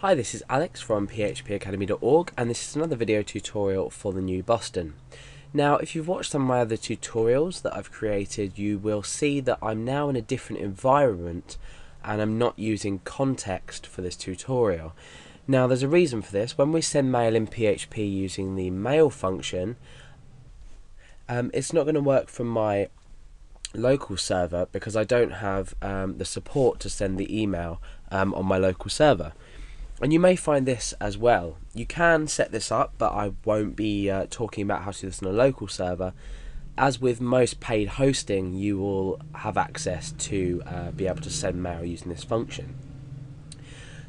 Hi, this is Alex from phpacademy.org and this is another video tutorial for thenewboston. Now, if you've watched some of my other tutorials that I've created, you will see that I'm now in a different environment and I'm not using context for this tutorial. Now, there's a reason for this. When we send mail in PHP using the mail function, um, it's not going to work from my local server because I don't have um, the support to send the email um, on my local server and you may find this as well. You can set this up, but I won't be uh, talking about how to do this on a local server. As with most paid hosting, you will have access to uh, be able to send mail using this function.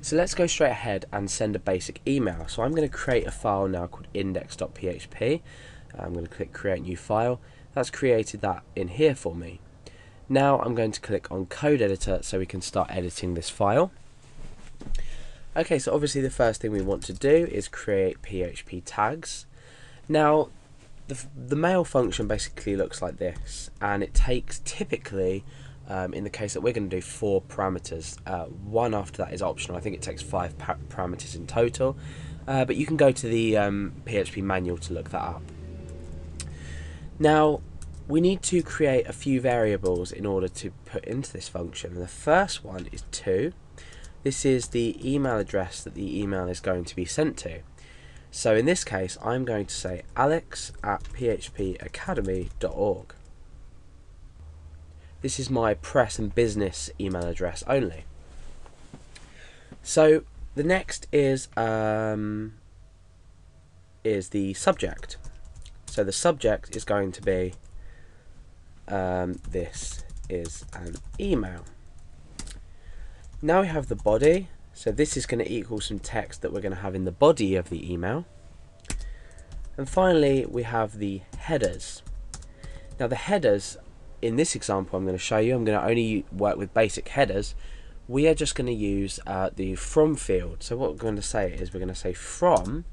So let's go straight ahead and send a basic email. So I'm going to create a file now called index.php. I'm going to click create new file. That's created that in here for me. Now I'm going to click on code editor so we can start editing this file. Okay, so obviously the first thing we want to do is create PHP tags. Now, the, the mail function basically looks like this, and it takes typically, um, in the case that we're going to do, four parameters. Uh, one after that is optional. I think it takes five pa parameters in total, uh, but you can go to the um, PHP manual to look that up. Now, we need to create a few variables in order to put into this function. The first one is 2 this is the email address that the email is going to be sent to. So in this case, I'm going to say alex at phpacademy.org. This is my press and business email address only. So the next is um, is the subject. So the subject is going to be um, this is an email. Now we have the body, so this is going to equal some text that we're going to have in the body of the email. And finally, we have the headers. Now the headers, in this example I'm going to show you, I'm going to only work with basic headers. We are just going to use uh, the from field. So what we're going to say is we're going to say from,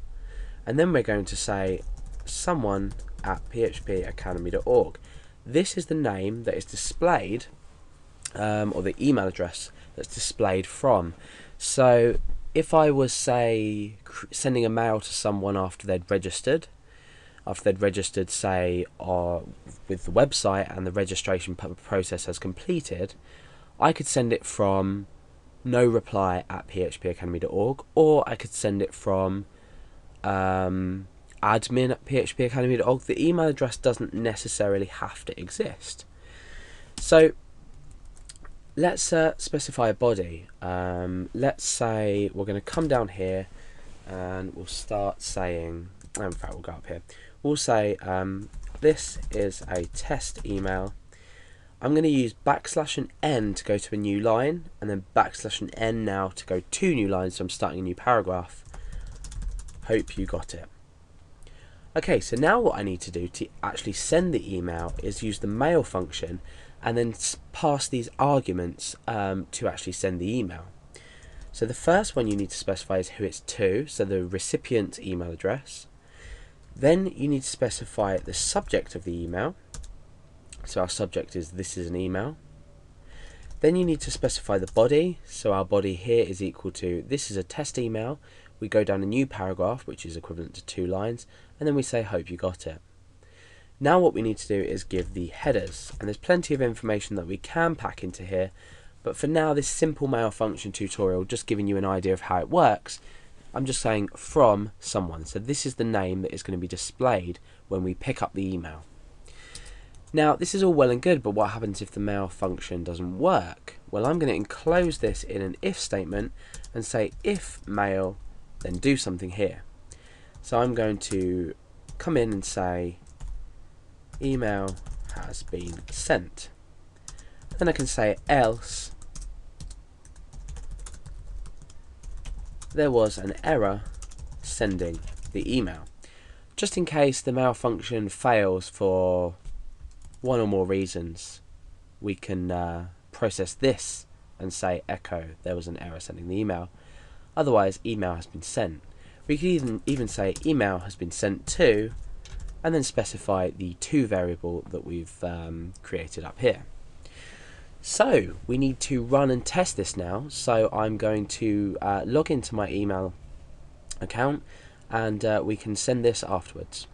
and then we're going to say someone at phpacademy.org. This is the name that is displayed, um, or the email address that's displayed from. So if I was, say, sending a mail to someone after they'd registered, after they'd registered, say, uh, with the website and the registration process has completed, I could send it from no reply at phpacademy.org or I could send it from um, admin at phpacademy.org. The email address doesn't necessarily have to exist. So let's uh, specify a body. Um, let's say we're going to come down here and we'll start saying, in fact we'll go up here, we'll say um, this is a test email. I'm going to use backslash and n to go to a new line and then backslash and n now to go two new lines so I'm starting a new paragraph. Hope you got it. Okay, so now what I need to do to actually send the email is use the mail function and then pass these arguments um, to actually send the email. So the first one you need to specify is who it's to, so the recipient email address. Then you need to specify the subject of the email. So our subject is this is an email. Then you need to specify the body. So our body here is equal to this is a test email. We go down a new paragraph, which is equivalent to two lines, and then we say hope you got it. Now what we need to do is give the headers, and there's plenty of information that we can pack into here, but for now this simple mail function tutorial, just giving you an idea of how it works, I'm just saying from someone. So this is the name that is going to be displayed when we pick up the email. Now this is all well and good, but what happens if the mail function doesn't work? Well I'm going to enclose this in an if statement and say if mail, then do something here. So I'm going to come in and say email has been sent. Then I can say else there was an error sending the email. Just in case the mail function fails for one or more reasons, we can uh, process this and say echo there was an error sending the email. Otherwise, email has been sent. We could even, even say email has been sent to and then specify the to variable that we've um, created up here. So we need to run and test this now. So I'm going to uh, log into my email account and uh, we can send this afterwards.